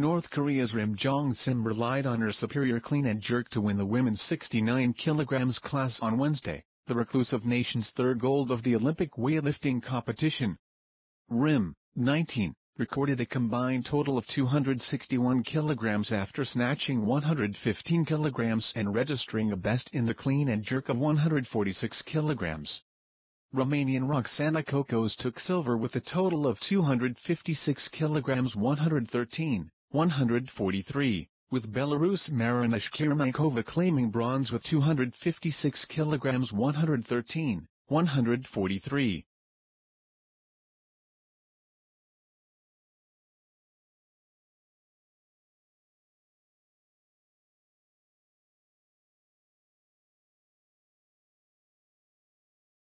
North Korea's Rim Jong Sim relied on her superior clean and jerk to win the women's 69 kg class on Wednesday, the reclusive nation's third gold of the Olympic weightlifting competition. Rim, 19, recorded a combined total of 261 kilograms after snatching 115 kilograms and registering a best in the clean and jerk of 146 kilograms. Romanian Roxana Cocos took silver with a total of 256 kilograms 113, 143, with Belarus Maryna Shkermankova claiming bronze with 256 kilograms 113, 143.